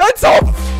Ein Zopf!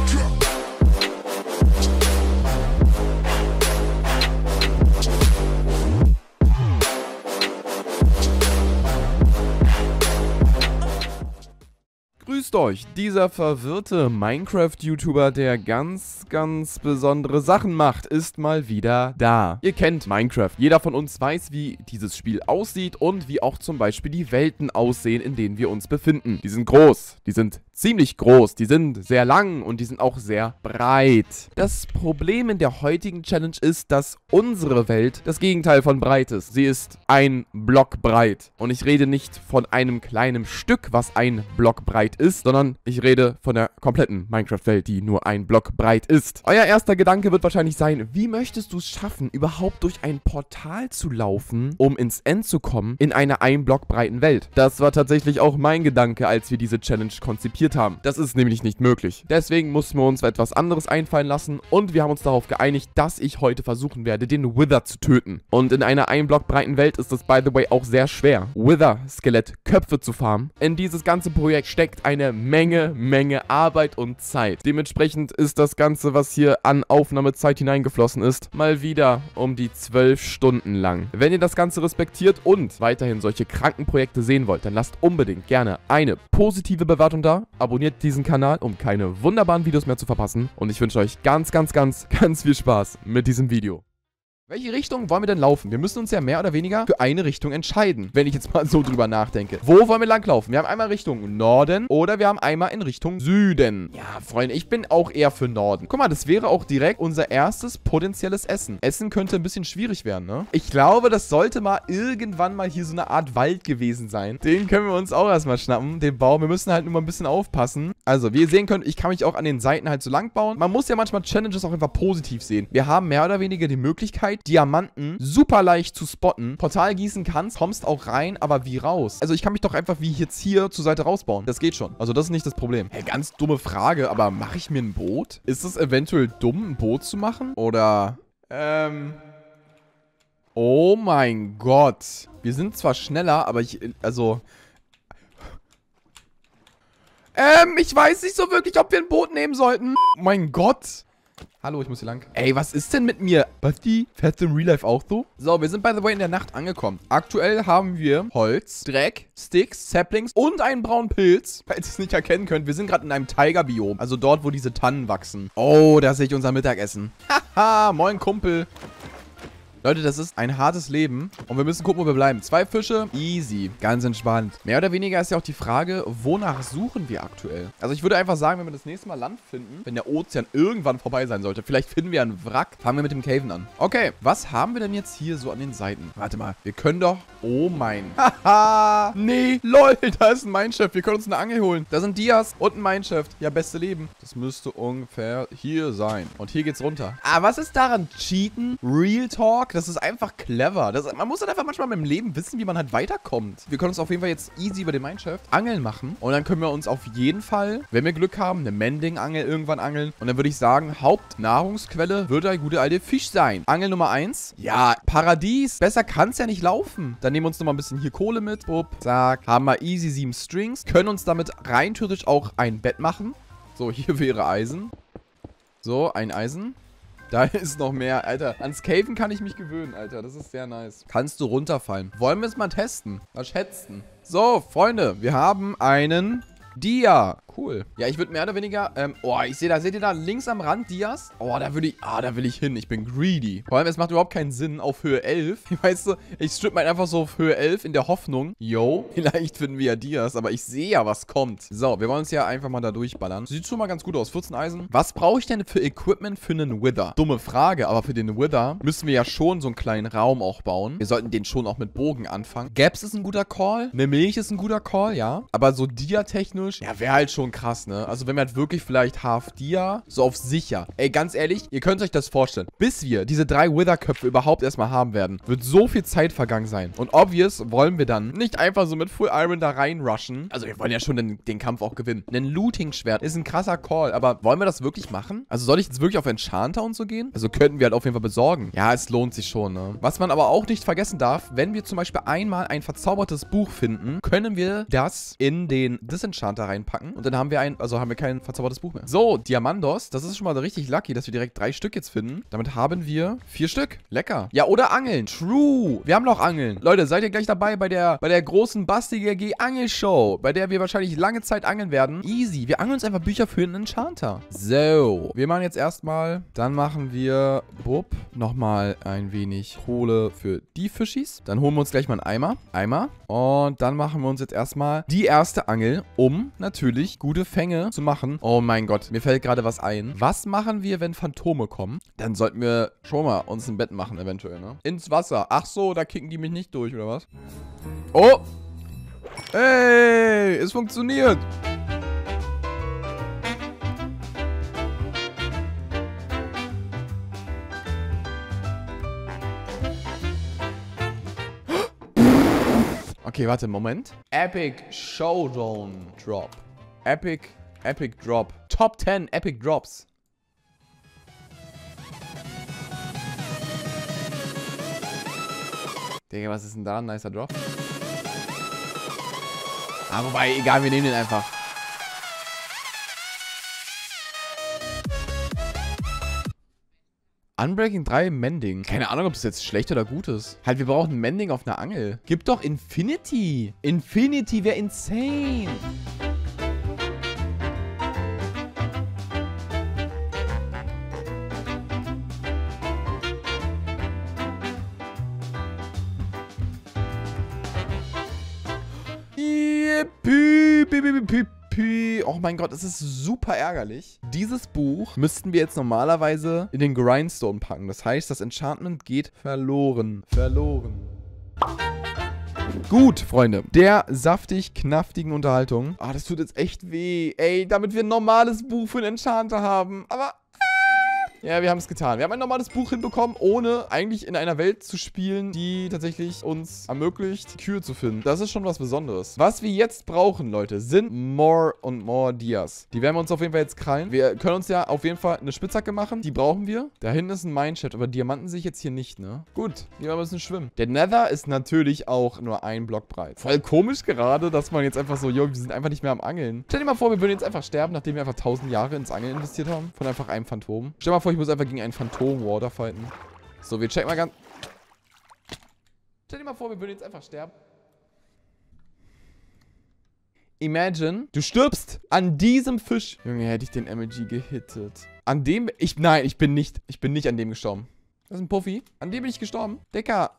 Grüßt euch, dieser verwirrte Minecraft-YouTuber, der ganz, ganz besondere Sachen macht, ist mal wieder da. Ihr kennt Minecraft, jeder von uns weiß, wie dieses Spiel aussieht und wie auch zum Beispiel die Welten aussehen, in denen wir uns befinden. Die sind groß, die sind ziemlich groß, die sind sehr lang und die sind auch sehr breit. Das Problem in der heutigen Challenge ist, dass unsere Welt das Gegenteil von breit ist. Sie ist ein Block breit. Und ich rede nicht von einem kleinen Stück, was ein Block breit ist, sondern ich rede von der kompletten Minecraft-Welt, die nur ein Block breit ist. Euer erster Gedanke wird wahrscheinlich sein, wie möchtest du es schaffen, überhaupt durch ein Portal zu laufen, um ins End zu kommen, in einer ein Block breiten Welt? Das war tatsächlich auch mein Gedanke, als wir diese Challenge konzipiert haben. Das ist nämlich nicht möglich. Deswegen mussten wir uns etwas anderes einfallen lassen und wir haben uns darauf geeinigt, dass ich heute versuchen werde, den Wither zu töten. Und in einer ein Block breiten Welt ist es, by the way, auch sehr schwer, Wither-Skelett-Köpfe zu farmen. In dieses ganze Projekt steckt eine Menge, Menge Arbeit und Zeit. Dementsprechend ist das Ganze, was hier an Aufnahmezeit hineingeflossen ist, mal wieder um die 12 Stunden lang. Wenn ihr das Ganze respektiert und weiterhin solche kranken Projekte sehen wollt, dann lasst unbedingt gerne eine positive Bewertung da, abonniert diesen Kanal, um keine wunderbaren Videos mehr zu verpassen und ich wünsche euch ganz, ganz, ganz, ganz viel Spaß mit diesem Video. Welche Richtung wollen wir denn laufen? Wir müssen uns ja mehr oder weniger für eine Richtung entscheiden, wenn ich jetzt mal so drüber nachdenke. Wo wollen wir langlaufen? Wir haben einmal Richtung Norden oder wir haben einmal in Richtung Süden. Ja, Freunde, ich bin auch eher für Norden. Guck mal, das wäre auch direkt unser erstes potenzielles Essen. Essen könnte ein bisschen schwierig werden, ne? Ich glaube, das sollte mal irgendwann mal hier so eine Art Wald gewesen sein. Den können wir uns auch erstmal schnappen, den Baum. Wir müssen halt nur mal ein bisschen aufpassen. Also, wie ihr sehen könnt, ich kann mich auch an den Seiten halt so lang bauen. Man muss ja manchmal Challenges auch einfach positiv sehen. Wir haben mehr oder weniger die Möglichkeit, Diamanten super leicht zu spotten. Portal gießen kannst, kommst auch rein, aber wie raus? Also ich kann mich doch einfach wie jetzt hier zur Seite rausbauen. Das geht schon. Also das ist nicht das Problem. Hey, ganz dumme Frage, aber mache ich mir ein Boot? Ist es eventuell dumm, ein Boot zu machen? Oder, ähm... Oh mein Gott. Wir sind zwar schneller, aber ich, also... Ähm, ich weiß nicht so wirklich, ob wir ein Boot nehmen sollten. Oh mein Gott. Hallo, ich muss hier lang. Ey, was ist denn mit mir? Basti, fährst du im Real Life auch so? So, wir sind by the way in der Nacht angekommen. Aktuell haben wir Holz, Dreck, Sticks, Saplings und einen braunen Pilz. Falls ihr es nicht erkennen könnt, wir sind gerade in einem Tiger-Biom. Also dort, wo diese Tannen wachsen. Oh, da sehe ich unser Mittagessen. Haha, moin Kumpel. Leute, das ist ein hartes Leben und wir müssen gucken, wo wir bleiben. Zwei Fische, easy, ganz entspannt. Mehr oder weniger ist ja auch die Frage, wonach suchen wir aktuell? Also ich würde einfach sagen, wenn wir das nächste Mal Land finden, wenn der Ozean irgendwann vorbei sein sollte, vielleicht finden wir einen Wrack, fangen wir mit dem Caven an. Okay, was haben wir denn jetzt hier so an den Seiten? Warte mal, wir können doch... Oh mein... Haha, nee, lol, da ist ein Mineshaft. Wir können uns eine Angel holen. Da sind Dias und ein Mineshaft. Ja, beste Leben. Das müsste ungefähr hier sein. Und hier geht's runter. Ah, was ist daran? Cheaten? Real Talk? Das ist einfach clever. Das, man muss halt einfach manchmal dem Leben wissen, wie man halt weiterkommt. Wir können uns auf jeden Fall jetzt easy über den Mineshaft Angeln machen. Und dann können wir uns auf jeden Fall, wenn wir Glück haben, eine Mending-Angel irgendwann angeln. Und dann würde ich sagen, Hauptnahrungsquelle wird der gute alte Fisch sein. Angel Nummer 1. Ja, Paradies. Besser kann es ja nicht laufen. Dann nehmen wir uns nochmal ein bisschen hier Kohle mit. Bup, zack. Haben wir easy sieben Strings. Können uns damit rein theoretisch auch ein Bett machen. So, hier wäre Eisen. So, ein Eisen. Da ist noch mehr. Alter, ans Caven kann ich mich gewöhnen, Alter. Das ist sehr nice. Kannst du runterfallen. Wollen wir es mal testen? Was schätzen? So, Freunde, wir haben einen Dia. Cool. Ja, ich würde mehr oder weniger, ähm, oh, ich sehe da, seht ihr da links am Rand Dias? Oh, da würde ich, ah, da will ich hin. Ich bin greedy. Vor allem, es macht überhaupt keinen Sinn auf Höhe 11. Weißt du, ich strippe mal einfach so auf Höhe 11 in der Hoffnung, yo, vielleicht finden wir ja Dias, aber ich sehe ja, was kommt. So, wir wollen uns ja einfach mal da durchballern. Sieht schon mal ganz gut aus. 14 Eisen. Was brauche ich denn für Equipment für einen Wither? Dumme Frage, aber für den Wither müssen wir ja schon so einen kleinen Raum auch bauen. Wir sollten den schon auch mit Bogen anfangen. Gaps ist ein guter Call. Eine Milch ist ein guter Call, ja. Aber so Dia-technisch, ja, wäre halt schon krass, ne? Also wenn wir halt wirklich vielleicht Half-Dia, so auf sicher. Ey, ganz ehrlich, ihr könnt euch das vorstellen. Bis wir diese drei Wither-Köpfe überhaupt erstmal haben werden, wird so viel Zeit vergangen sein. Und obvious wollen wir dann nicht einfach so mit Full Iron da reinrushen. Also wir wollen ja schon den, den Kampf auch gewinnen. Ein Looting-Schwert ist ein krasser Call, aber wollen wir das wirklich machen? Also soll ich jetzt wirklich auf Enchanter und so gehen? Also könnten wir halt auf jeden Fall besorgen. Ja, es lohnt sich schon, ne? Was man aber auch nicht vergessen darf, wenn wir zum Beispiel einmal ein verzaubertes Buch finden, können wir das in den Disenchanter reinpacken und dann haben wir ein, also haben wir kein verzaubertes Buch mehr. So, Diamandos, das ist schon mal richtig lucky, dass wir direkt drei Stück jetzt finden. Damit haben wir vier Stück. Lecker. Ja, oder Angeln. True. Wir haben noch Angeln. Leute, seid ihr gleich dabei bei der, bei der großen Basti GG Angelshow, bei der wir wahrscheinlich lange Zeit angeln werden? Easy. Wir angeln uns einfach Bücher für einen Enchanter. So, wir machen jetzt erstmal, dann machen wir, bupp, nochmal ein wenig Kohle für die Fischis. Dann holen wir uns gleich mal einen Eimer. Eimer. Und dann machen wir uns jetzt erstmal die erste Angel, um natürlich gute Fänge zu machen. Oh mein Gott, mir fällt gerade was ein. Was machen wir, wenn Phantome kommen? Dann sollten wir schon mal uns ein Bett machen, eventuell, ne? Ins Wasser. Ach so, da kicken die mich nicht durch, oder was? Oh! Hey, es funktioniert. Okay, warte, Moment. Epic Showdown Drop. Epic, Epic Drop. Top 10 Epic Drops. Digga, was ist denn da? Ein nicer Drop. Ah, wobei, egal, wir nehmen den einfach. Unbreaking 3 Mending. Keine Ahnung, ob das jetzt schlecht oder gut ist. Halt, wir brauchen Mending auf einer Angel. Gib doch Infinity. Infinity wäre insane. Oh mein Gott, es ist super ärgerlich. Dieses Buch müssten wir jetzt normalerweise in den Grindstone packen. Das heißt, das Enchantment geht verloren. Verloren. Gut, Freunde. Der saftig-knaftigen Unterhaltung. Ah, das tut jetzt echt weh. Ey, damit wir ein normales Buch für den Enchanter haben. Aber ja, wir haben es getan. Wir haben ein normales Buch hinbekommen, ohne eigentlich in einer Welt zu spielen, die tatsächlich uns ermöglicht, Kühe zu finden. Das ist schon was Besonderes. Was wir jetzt brauchen, Leute, sind more und more Dias. Die werden wir uns auf jeden Fall jetzt krallen. Wir können uns ja auf jeden Fall eine Spitzhacke machen. Die brauchen wir. Da hinten ist ein Mineshaft, aber Diamanten sehe ich jetzt hier nicht, ne? Gut, wir bisschen schwimmen. Der Nether ist natürlich auch nur ein Block breit. Voll komisch gerade, dass man jetzt einfach so, jo, wir sind einfach nicht mehr am Angeln. Stell dir mal vor, wir würden jetzt einfach sterben, nachdem wir einfach tausend Jahre ins Angeln investiert haben. Von einfach einem Phantom. Stell dir mal vor, ich muss einfach gegen einen Phantom Water fighten. So, wir checken mal ganz... Stell dir mal vor, wir würden jetzt einfach sterben. Imagine, du stirbst an diesem Fisch. Junge, hätte ich den MLG gehittet. An dem... Ich, nein, ich bin nicht... Ich bin nicht an dem gestorben. Das ist ein Puffy. An dem bin ich gestorben. Dicker,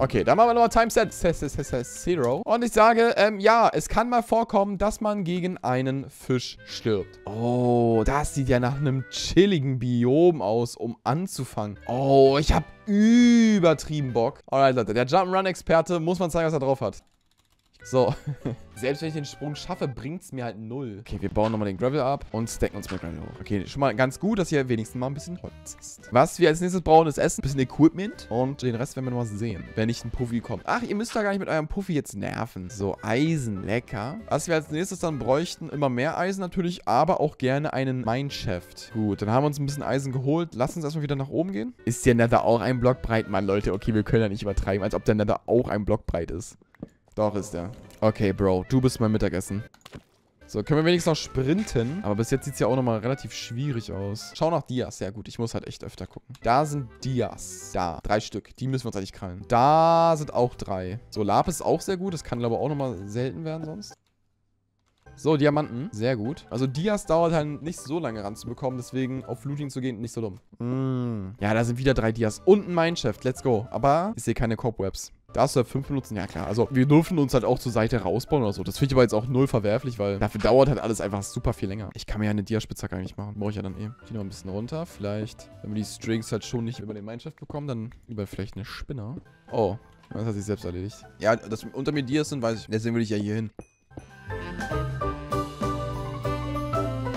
Okay, dann machen wir nochmal Timeset Zero. Und ich sage, ähm, ja, es kann mal vorkommen, dass man gegen einen Fisch stirbt. Oh, das sieht ja nach einem chilligen Biom aus, um anzufangen. Oh, ich habe übertrieben Bock. Alright, Leute, der Jump'n'Run-Experte muss man zeigen, was er drauf hat. So. Selbst wenn ich den Sprung schaffe, bringt es mir halt null. Okay, wir bauen nochmal den Gravel ab und stacken uns mit Gravel hoch. Okay, schon mal ganz gut, dass hier wenigstens mal ein bisschen Holz ist. Was wir als nächstes brauchen, ist Essen, ein bisschen Equipment und den Rest werden wir nochmal sehen, wenn nicht ein Puffy kommt. Ach, ihr müsst da gar nicht mit eurem Puffy jetzt nerven. So, Eisen, lecker. Was wir als nächstes dann bräuchten, immer mehr Eisen natürlich, aber auch gerne einen Mineshaft. Gut, dann haben wir uns ein bisschen Eisen geholt. Lass uns erstmal wieder nach oben gehen. Ist der Nether auch ein Block breit? Mann, Leute, okay, wir können ja nicht übertreiben, als ob der Nether auch ein Block breit ist. Doch, ist er. Okay, Bro, du bist mein Mittagessen. So, können wir wenigstens noch sprinten. Aber bis jetzt sieht es ja auch nochmal relativ schwierig aus. Schau nach Dias. Ja gut, ich muss halt echt öfter gucken. Da sind Dias. Da, drei Stück. Die müssen wir uns eigentlich krallen. Da sind auch drei. So, Lapis ist auch sehr gut. Das kann, glaube ich, auch nochmal selten werden sonst. So, Diamanten. Sehr gut. Also Dias dauert halt nicht so lange ranzubekommen, deswegen auf Looting zu gehen, nicht so dumm. Mm. Ja, da sind wieder drei Dias und ein Mineshaft. Let's go. Aber ich sehe keine Cobwebs. Darfst du fünf benutzen? Ja, klar. Also, wir dürfen uns halt auch zur Seite rausbauen oder so. Das finde ich aber jetzt auch null verwerflich, weil dafür dauert halt alles einfach super viel länger. Ich kann mir ja eine Dia-Spitzhacke eigentlich machen. Brauche ich ja dann eh. Ich noch ein bisschen runter. Vielleicht, wenn wir die Strings halt schon nicht über den Mineshaft bekommen, dann über vielleicht eine Spinner. Oh, das hat sich selbst erledigt. Ja, dass unter mir Dias sind, weiß ich. Deswegen will ich ja hier hin.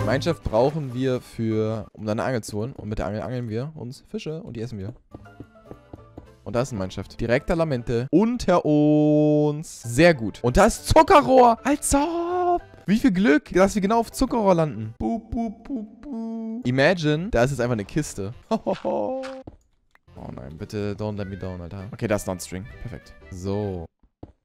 Mineshaft brauchen wir für, um dann eine Angel zu holen. Und mit der Angel angeln wir uns Fische und die essen wir. Und da ist ein Mannschaft. Direkter Lamente. Unter uns. Sehr gut. Und da ist Zuckerrohr. Als ob. Wie viel Glück, dass wir genau auf Zuckerrohr landen. Boop, boop, boop, boop. Imagine, da ist jetzt einfach eine Kiste. oh nein, bitte don't let me down, Alter. Okay, da ist Non-String. Perfekt. So.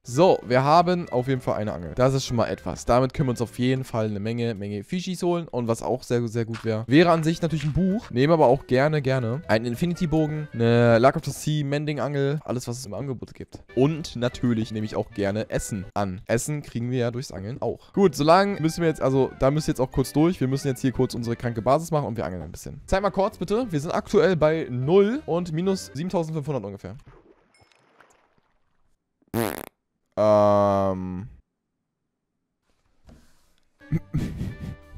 So, wir haben auf jeden Fall eine Angel. Das ist schon mal etwas. Damit können wir uns auf jeden Fall eine Menge, Menge Fischis holen. Und was auch sehr, sehr gut wäre, wäre an sich natürlich ein Buch. Nehmen aber auch gerne, gerne einen Infinity-Bogen, eine Luck of the Sea, Mending-Angel, alles, was es im Angebot gibt. Und natürlich nehme ich auch gerne Essen an. Essen kriegen wir ja durchs Angeln auch. Gut, solange müssen wir jetzt, also da müssen wir jetzt auch kurz durch. Wir müssen jetzt hier kurz unsere kranke Basis machen und wir angeln ein bisschen. Zeig mal kurz bitte. Wir sind aktuell bei 0 und minus 7500 ungefähr. Ähm.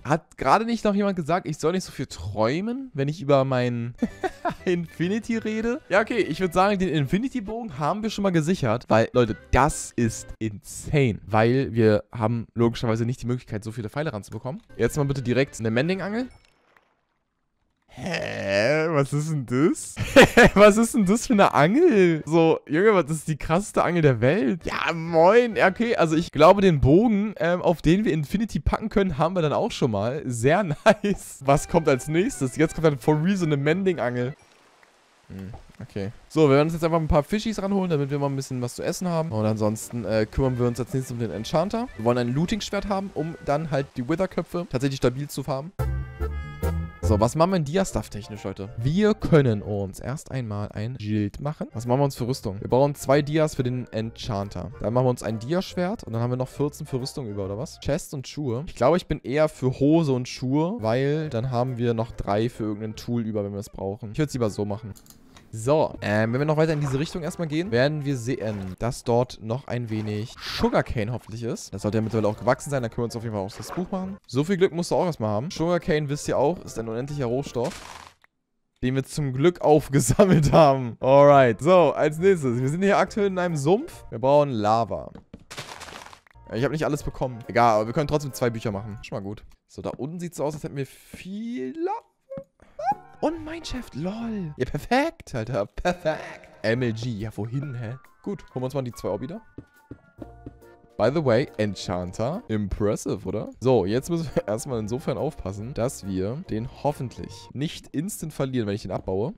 Hat gerade nicht noch jemand gesagt, ich soll nicht so viel träumen, wenn ich über mein Infinity rede? Ja, okay, ich würde sagen, den Infinity-Bogen haben wir schon mal gesichert, weil, Leute, das ist insane, weil wir haben logischerweise nicht die Möglichkeit, so viele Pfeile ranzubekommen. Jetzt mal bitte direkt eine Mending-Angel. Hä? Was ist denn das? was ist denn das für eine Angel? So, Junge, das ist die krasseste Angel der Welt. Ja, moin. Okay, also ich glaube, den Bogen, ähm, auf den wir Infinity packen können, haben wir dann auch schon mal. Sehr nice. Was kommt als nächstes? Jetzt kommt dann for real so eine Mending-Angel. Hm, okay. So, wir werden uns jetzt einfach ein paar Fischis ranholen, damit wir mal ein bisschen was zu essen haben. Und ansonsten äh, kümmern wir uns als nächstes um den Enchanter. Wir wollen ein Looting-Schwert haben, um dann halt die Wither-Köpfe tatsächlich stabil zu farmen. So, was machen wir in Dia-Stuff technisch, Leute? Wir können uns erst einmal ein Schild machen. Was machen wir uns für Rüstung? Wir brauchen zwei Dias für den Enchanter. Dann machen wir uns ein Dia-Schwert und dann haben wir noch 14 für Rüstung über, oder was? Chest und Schuhe. Ich glaube, ich bin eher für Hose und Schuhe, weil dann haben wir noch drei für irgendein Tool über, wenn wir es brauchen. Ich würde es lieber so machen. So, ähm, wenn wir noch weiter in diese Richtung erstmal gehen, werden wir sehen, dass dort noch ein wenig Sugarcane hoffentlich ist. Das sollte ja mittlerweile auch gewachsen sein, dann können wir uns auf jeden Fall auch das Buch machen. So viel Glück musst du auch erstmal haben. Sugarcane, wisst ihr auch, ist ein unendlicher Rohstoff den wir zum Glück aufgesammelt haben. Alright, so, als nächstes. Wir sind hier aktuell in einem Sumpf. Wir brauchen Lava. Ich habe nicht alles bekommen. Egal, aber wir können trotzdem zwei Bücher machen. Schon mal gut. So, da unten sieht es so aus, als hätten wir viel Lava. Und Mineshaft, lol. Ja, perfekt, Alter. Perfekt. MLG, ja, wohin, hä? Gut, holen wir uns mal die zwei wieder. By the way, Enchanter. Impressive, oder? So, jetzt müssen wir erstmal insofern aufpassen, dass wir den hoffentlich nicht instant verlieren, wenn ich den abbaue.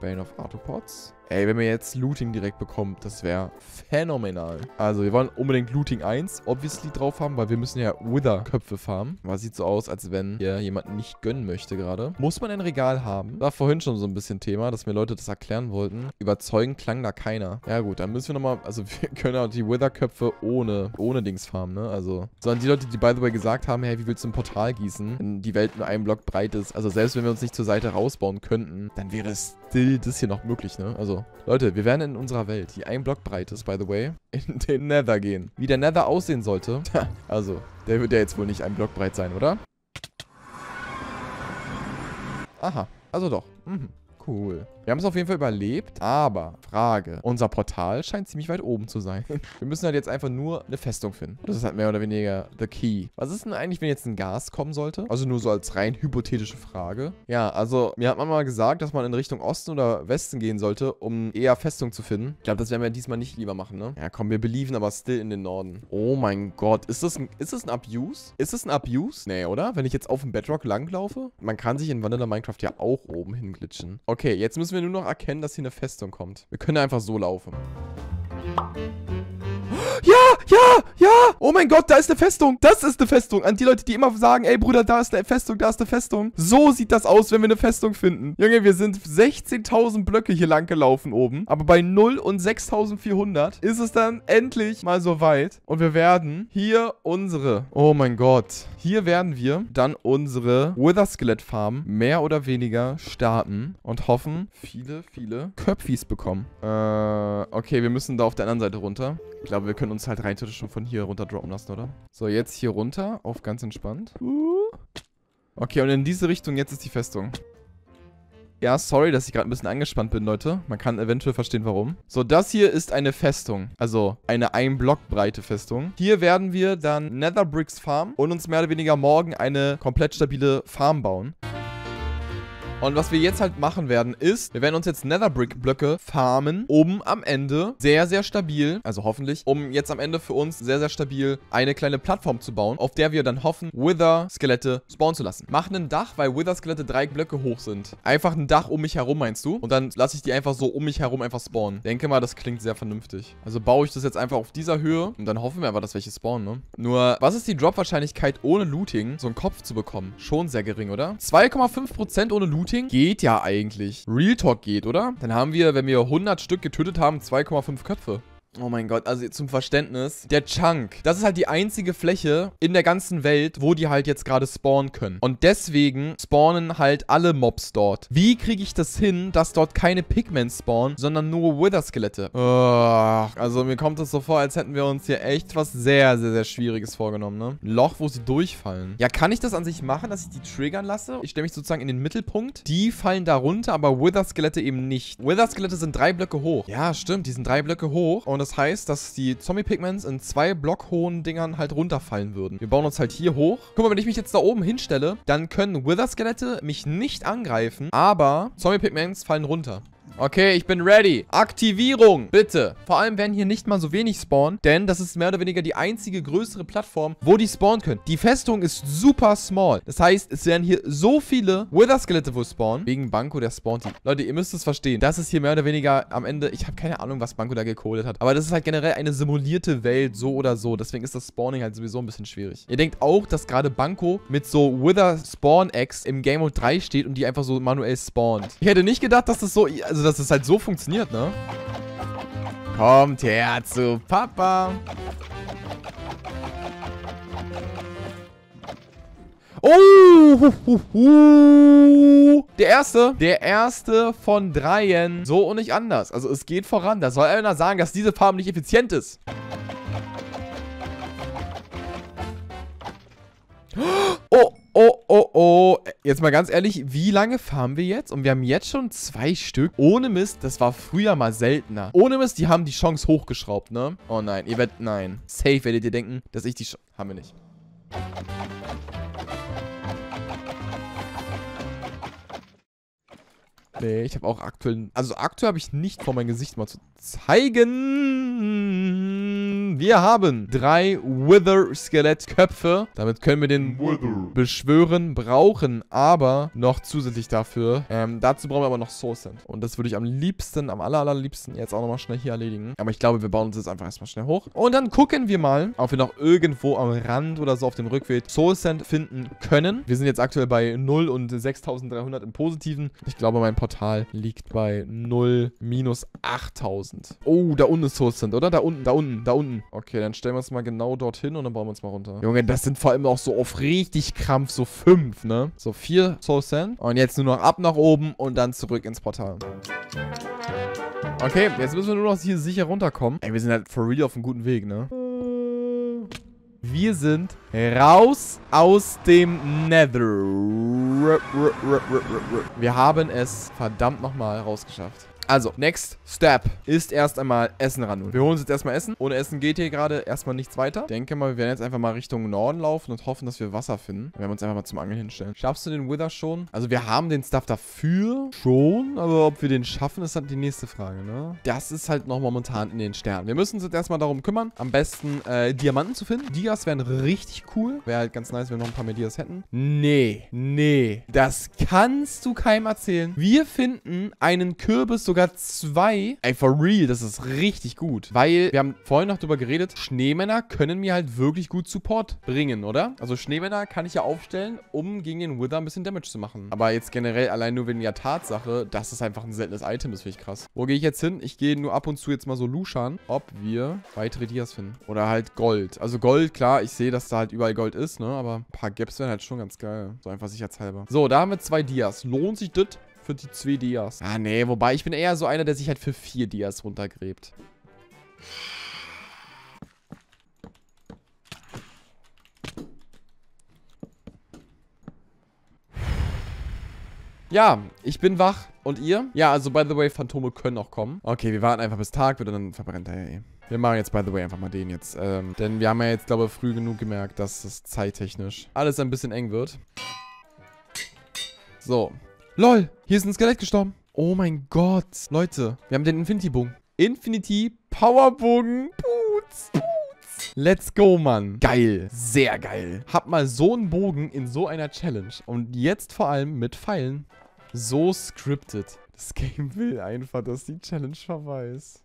Bane of Arthropods. Ey, wenn wir jetzt Looting direkt bekommen, das wäre phänomenal. Also, wir wollen unbedingt Looting 1 obviously drauf haben, weil wir müssen ja Wither-Köpfe farmen. Aber sieht so aus, als wenn hier jemand nicht gönnen möchte gerade. Muss man ein Regal haben? War vorhin schon so ein bisschen Thema, dass mir Leute das erklären wollten. Überzeugend klang da keiner. Ja gut, dann müssen wir nochmal, also wir können auch die Wither-Köpfe ohne, ohne Dings farmen, ne? Also, sondern die Leute, die by the way gesagt haben, hey, wie willst du ein Portal gießen, wenn die Welt nur einen Block breit ist? Also selbst wenn wir uns nicht zur Seite rausbauen könnten, dann wäre es still das hier noch möglich, ne? Also, Leute, wir werden in unserer Welt, die ein Block breit ist, by the way, in den Nether gehen. Wie der Nether aussehen sollte, also, der wird ja jetzt wohl nicht ein Block breit sein, oder? Aha, also doch. Mhm. Cool. Wir haben es auf jeden Fall überlebt, aber Frage. Unser Portal scheint ziemlich weit oben zu sein. Wir müssen halt jetzt einfach nur eine Festung finden. Das ist halt mehr oder weniger the key. Was ist denn eigentlich, wenn jetzt ein Gas kommen sollte? Also nur so als rein hypothetische Frage. Ja, also mir hat man mal gesagt, dass man in Richtung Osten oder Westen gehen sollte, um eher Festung zu finden. Ich glaube, das werden wir diesmal nicht lieber machen, ne? Ja, komm, wir believen aber still in den Norden. Oh mein Gott. Ist das ein, ist das ein Abuse? Ist das ein Abuse? Nee, oder? Wenn ich jetzt auf dem Bedrock langlaufe? Man kann sich in Vanilla Minecraft ja auch oben hinglitschen. Okay, jetzt müssen wir nur noch erkennen, dass hier eine Festung kommt. Wir können einfach so laufen. Ja, ja, ja. Oh mein Gott, da ist eine Festung. Das ist eine Festung. An die Leute, die immer sagen, ey Bruder, da ist eine Festung, da ist eine Festung. So sieht das aus, wenn wir eine Festung finden. Junge, wir sind 16.000 Blöcke hier lang gelaufen oben. Aber bei 0 und 6.400 ist es dann endlich mal so weit. Und wir werden hier unsere, oh mein Gott, hier werden wir dann unsere Wither-Skelett-Farm mehr oder weniger starten und hoffen, viele, viele Köpfis bekommen. Äh, okay, wir müssen da auf der anderen Seite runter. Ich glaube, wir können uns halt rein schon von hier runter droppen lassen, oder? So, jetzt hier runter, auf ganz entspannt. Okay, und in diese Richtung, jetzt ist die Festung. Ja, sorry, dass ich gerade ein bisschen angespannt bin, Leute. Man kann eventuell verstehen, warum. So, das hier ist eine Festung. Also, eine ein Block breite Festung. Hier werden wir dann Netherbricks farmen und uns mehr oder weniger morgen eine komplett stabile Farm bauen. Und was wir jetzt halt machen werden, ist, wir werden uns jetzt Netherbrick-Blöcke farmen, um am Ende sehr, sehr stabil, also hoffentlich, um jetzt am Ende für uns sehr, sehr stabil eine kleine Plattform zu bauen, auf der wir dann hoffen, Wither-Skelette spawnen zu lassen. Mach ein Dach, weil Wither-Skelette drei Blöcke hoch sind. Einfach ein Dach um mich herum, meinst du? Und dann lasse ich die einfach so um mich herum einfach spawnen. Denke mal, das klingt sehr vernünftig. Also baue ich das jetzt einfach auf dieser Höhe und dann hoffen wir aber, dass welche spawnen, ne? Nur, was ist die Drop-Wahrscheinlichkeit ohne Looting, so einen Kopf zu bekommen? Schon sehr gering, oder? 2,5% ohne Looting? Geht ja eigentlich. Real Talk geht, oder? Dann haben wir, wenn wir 100 Stück getötet haben, 2,5 Köpfe. Oh mein Gott, also zum Verständnis. Der Chunk, das ist halt die einzige Fläche in der ganzen Welt, wo die halt jetzt gerade spawnen können. Und deswegen spawnen halt alle Mobs dort. Wie kriege ich das hin, dass dort keine Pigments spawnen, sondern nur Wither-Skelette? Oh, also mir kommt es so vor, als hätten wir uns hier echt was sehr, sehr, sehr Schwieriges vorgenommen, ne? Ein Loch, wo sie durchfallen. Ja, kann ich das an sich machen, dass ich die triggern lasse? Ich stelle mich sozusagen in den Mittelpunkt. Die fallen da runter, aber Wither-Skelette eben nicht. Wither-Skelette sind drei Blöcke hoch. Ja, stimmt, die sind drei Blöcke hoch. Und das heißt, dass die Zombie-Pigments in zwei blockhohen Dingern halt runterfallen würden. Wir bauen uns halt hier hoch. Guck mal, wenn ich mich jetzt da oben hinstelle, dann können Wither-Skelette mich nicht angreifen, aber Zombie-Pigments fallen runter. Okay, ich bin ready. Aktivierung, bitte. Vor allem werden hier nicht mal so wenig spawnen, denn das ist mehr oder weniger die einzige größere Plattform, wo die spawnen können. Die Festung ist super small. Das heißt, es werden hier so viele Wither-Skelette wohl spawnen. Wegen Banco, der spawnt die. Leute, ihr müsst es verstehen. Das ist hier mehr oder weniger am Ende, ich habe keine Ahnung, was Banco da gecodet hat. Aber das ist halt generell eine simulierte Welt, so oder so. Deswegen ist das Spawning halt sowieso ein bisschen schwierig. Ihr denkt auch, dass gerade Banco mit so Wither-Spawn-Eggs im Game Mode 3 steht und die einfach so manuell spawnt. Ich hätte nicht gedacht, dass das so, also dass das halt so funktioniert, ne? Kommt her zu Papa. Oh, hu, hu, hu. der erste, der erste von dreien. So und nicht anders. Also es geht voran. Da soll einer sagen, dass diese Farm nicht effizient ist. Oh, oh, oh, oh. Jetzt mal ganz ehrlich, wie lange fahren wir jetzt? Und wir haben jetzt schon zwei Stück. Ohne Mist, das war früher mal seltener. Ohne Mist, die haben die Chance hochgeschraubt, ne? Oh nein, ihr werdet, nein. Safe werdet ihr denken, dass ich die Chance... Haben wir nicht. Nee, ich habe auch aktuell... Also aktuell habe ich nicht vor mein Gesicht mal zu zeigen. Wir haben drei Wither-Skelett-Köpfe. Damit können wir den Wither beschwören, brauchen aber noch zusätzlich dafür. Ähm, dazu brauchen wir aber noch Soul Sand. Und das würde ich am liebsten, am aller, allerliebsten jetzt auch nochmal schnell hier erledigen. Aber ich glaube, wir bauen uns jetzt einfach erstmal schnell hoch. Und dann gucken wir mal, ob wir noch irgendwo am Rand oder so auf dem Rückweg Soul Sand finden können. Wir sind jetzt aktuell bei 0 und 6300 im Positiven. Ich glaube, mein Portal liegt bei 0 minus 8000. Oh, da unten ist Soul Sand, oder? Da unten, da unten, da unten. Okay, dann stellen wir uns mal genau dorthin und dann bauen wir uns mal runter. Junge, das sind vor allem auch so auf richtig Krampf so fünf, ne? So vier Soul Sand. Und jetzt nur noch ab nach oben und dann zurück ins Portal. Okay, jetzt müssen wir nur noch hier sicher runterkommen. Ey, wir sind halt for real auf einem guten Weg, ne? Wir sind raus aus dem Nether. Wir haben es verdammt nochmal rausgeschafft. Also, next step ist erst einmal Essen ran. Wir holen uns jetzt erstmal Essen. Ohne Essen geht hier gerade erstmal nichts weiter. Ich denke mal, wir werden jetzt einfach mal Richtung Norden laufen und hoffen, dass wir Wasser finden. Wir werden uns einfach mal zum Angeln hinstellen. Schaffst du den Wither schon? Also, wir haben den Stuff dafür schon, aber ob wir den schaffen, ist halt die nächste Frage, ne? Das ist halt noch momentan in den Sternen. Wir müssen uns jetzt erstmal darum kümmern, am besten äh, Diamanten zu finden. Dias wären richtig cool. Wäre halt ganz nice, wenn wir noch ein paar mehr Dias hätten. Nee, nee. Das kannst du keinem erzählen. Wir finden einen Kürbis sogar sogar zwei. Ey, for real, das ist richtig gut. Weil, wir haben vorhin noch drüber geredet, Schneemänner können mir halt wirklich gut Support bringen, oder? Also Schneemänner kann ich ja aufstellen, um gegen den Wither ein bisschen Damage zu machen. Aber jetzt generell allein nur wegen der Tatsache, dass es einfach ein seltenes Item ist, finde ich krass. Wo gehe ich jetzt hin? Ich gehe nur ab und zu jetzt mal so luschern, ob wir weitere Dias finden. Oder halt Gold. Also Gold, klar, ich sehe, dass da halt überall Gold ist, ne? Aber ein paar Gaps wären halt schon ganz geil. So einfach sicherheitshalber. So, da haben wir zwei Dias. Lohnt sich das? Für die zwei Dias. Ah, nee, wobei ich bin eher so einer, der sich halt für vier Dias runtergräbt. Ja, ich bin wach. Und ihr? Ja, also by the way, Phantome können auch kommen. Okay, wir warten einfach bis Tag wird dann verbrennt er ja eh. Wir machen jetzt, by the way, einfach mal den jetzt. Ähm, denn wir haben ja jetzt, glaube ich, früh genug gemerkt, dass es zeittechnisch alles ein bisschen eng wird. So, Lol, hier ist ein Skelett gestorben. Oh mein Gott. Leute, wir haben den Infinity-Bogen. Infinity Powerbogen. Putz, putz. Let's go, Mann. Geil. Sehr geil. Hab mal so einen Bogen in so einer Challenge. Und jetzt vor allem mit Pfeilen. So scripted. Das Game will einfach, dass die Challenge vorbei ist.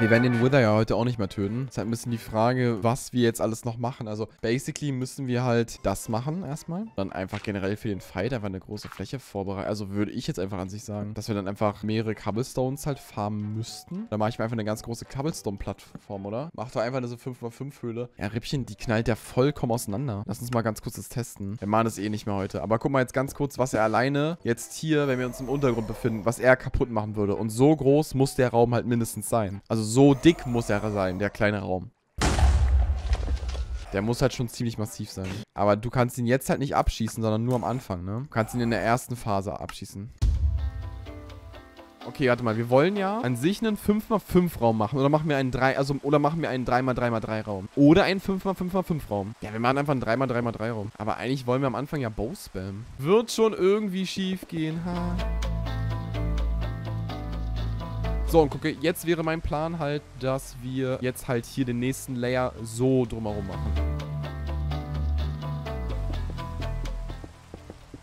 Wir werden den Wither ja heute auch nicht mehr töten. Es ist halt ein bisschen die Frage, was wir jetzt alles noch machen. Also, basically müssen wir halt das machen erstmal. Dann einfach generell für den Fight einfach eine große Fläche vorbereiten. Also, würde ich jetzt einfach an sich sagen, dass wir dann einfach mehrere Cobblestones halt farmen müssten. Dann mache ich mir einfach eine ganz große Cobblestone-Plattform, oder? Mach doch einfach eine so 5x5-Höhle. Ja, Rippchen, die knallt ja vollkommen auseinander. Lass uns mal ganz kurz das testen. Wir machen das eh nicht mehr heute. Aber guck mal jetzt ganz kurz, was er alleine jetzt hier, wenn wir uns im Untergrund befinden, was er kaputt machen würde. Und so groß muss der Raum halt mindestens sein. Also so dick muss er sein, der kleine Raum. Der muss halt schon ziemlich massiv sein. Aber du kannst ihn jetzt halt nicht abschießen, sondern nur am Anfang, ne? Du kannst ihn in der ersten Phase abschießen. Okay, warte mal. Wir wollen ja an sich einen 5x5 Raum machen. Oder machen wir einen 3, also, oder machen wir einen 3x3x3 Raum. Oder einen 5x5x5 Raum. Ja, wir machen einfach einen 3x3x3 Raum. Aber eigentlich wollen wir am Anfang ja Bow spammen. Wird schon irgendwie schief gehen, ha. So, und gucke, jetzt wäre mein Plan halt, dass wir jetzt halt hier den nächsten Layer so drumherum machen.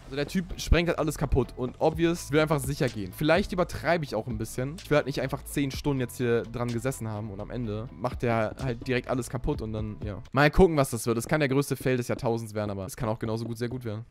Also der Typ sprengt halt alles kaputt und obvious will einfach sicher gehen. Vielleicht übertreibe ich auch ein bisschen. Ich will halt nicht einfach 10 Stunden jetzt hier dran gesessen haben und am Ende macht der halt direkt alles kaputt und dann, ja. Mal gucken, was das wird. Das kann der größte Fail des Jahrtausends werden, aber es kann auch genauso gut sehr gut werden.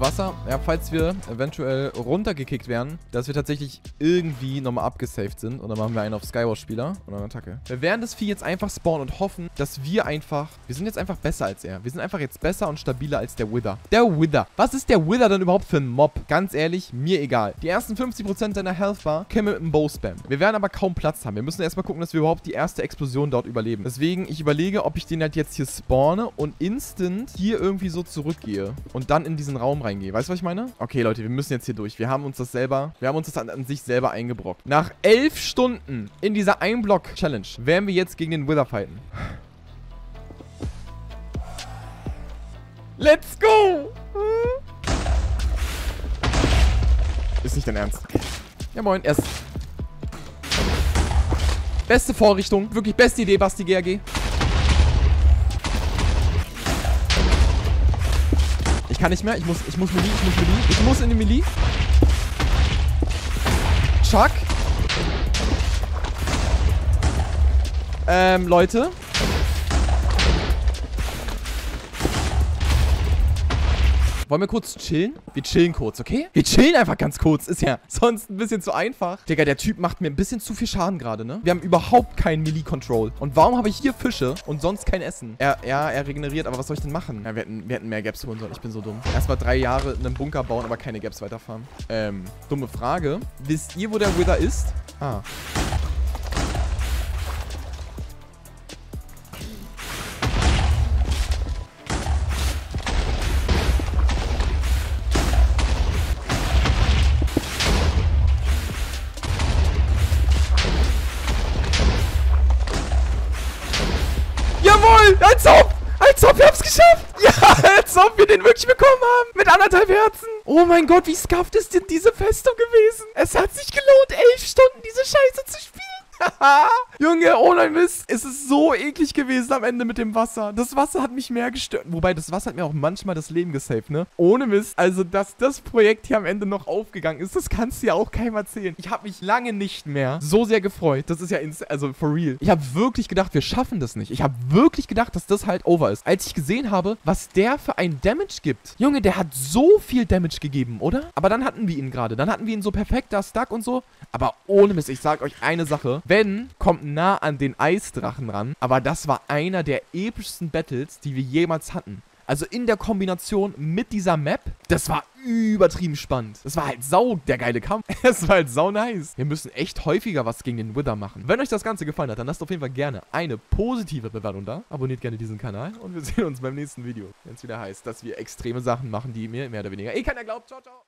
Wasser. Ja, falls wir eventuell runtergekickt werden, dass wir tatsächlich irgendwie nochmal abgesaved sind. Und dann machen wir einen auf Skywars-Spieler und dann Attacke. Wir werden das Vieh jetzt einfach spawnen und hoffen, dass wir einfach... Wir sind jetzt einfach besser als er. Wir sind einfach jetzt besser und stabiler als der Wither. Der Wither. Was ist der Wither denn überhaupt für ein Mob? Ganz ehrlich, mir egal. Die ersten 50% seiner Health Bar wir mit einem Bow spammen. Wir werden aber kaum Platz haben. Wir müssen erstmal gucken, dass wir überhaupt die erste Explosion dort überleben. Deswegen, ich überlege, ob ich den halt jetzt hier spawne und instant hier irgendwie so zurückgehe. Und dann in diesen Raum rein reingehe. Weißt du, was ich meine? Okay, Leute, wir müssen jetzt hier durch. Wir haben uns das selber, wir haben uns das an, an sich selber eingebrockt. Nach elf Stunden in dieser Einblock-Challenge werden wir jetzt gegen den Wither fighten. Let's go! Ist nicht dein Ernst. Ja, moin. Erst. Beste Vorrichtung. Wirklich beste Idee, Basti GRG. Kann nicht mehr. Ich muss, ich muss Melee, ich muss Melee. Ich muss in die Melee. Chuck. Ähm, Leute. Wollen wir kurz chillen? Wir chillen kurz, okay? Wir chillen einfach ganz kurz. Ist ja sonst ein bisschen zu einfach. Digga, der Typ macht mir ein bisschen zu viel Schaden gerade, ne? Wir haben überhaupt kein Melee-Control. Und warum habe ich hier Fische und sonst kein Essen? Er, ja, er regeneriert, aber was soll ich denn machen? Ja, wir hätten, wir hätten mehr Gaps holen sollen. Ich bin so dumm. Erstmal drei Jahre einen Bunker bauen, aber keine Gaps weiterfahren. Ähm, dumme Frage. Wisst ihr, wo der Wither ist? Ah. Als ob wir den wirklich bekommen haben! Mit anderthalb Herzen! Oh mein Gott, wie skafft ist denn diese Festung gewesen? Es hat sich gelohnt, elf Stunden diese Scheiße zu spielen! Junge, ohne Mist. Es ist so eklig gewesen am Ende mit dem Wasser. Das Wasser hat mich mehr gestört. Wobei, das Wasser hat mir auch manchmal das Leben gesaved, ne? Ohne Mist. Also, dass das Projekt hier am Ende noch aufgegangen ist, das kannst du ja auch keinem erzählen. Ich habe mich lange nicht mehr so sehr gefreut. Das ist ja, also for real. Ich habe wirklich gedacht, wir schaffen das nicht. Ich habe wirklich gedacht, dass das halt over ist. Als ich gesehen habe, was der für ein Damage gibt. Junge, der hat so viel Damage gegeben, oder? Aber dann hatten wir ihn gerade. Dann hatten wir ihn so perfekt da stuck und so. Aber ohne Mist, ich sag euch eine Sache. Wenn kommt nah an den Eisdrachen ran, aber das war einer der epischsten Battles, die wir jemals hatten. Also in der Kombination mit dieser Map, das war übertrieben spannend. Das war halt sau der geile Kampf. Es war halt sau nice. Wir müssen echt häufiger was gegen den Wither machen. Wenn euch das Ganze gefallen hat, dann lasst auf jeden Fall gerne eine positive Bewertung da. Abonniert gerne diesen Kanal und wir sehen uns beim nächsten Video. Wenn es wieder heißt, dass wir extreme Sachen machen, die mir mehr oder weniger eh keiner glaubt. Ciao, ciao.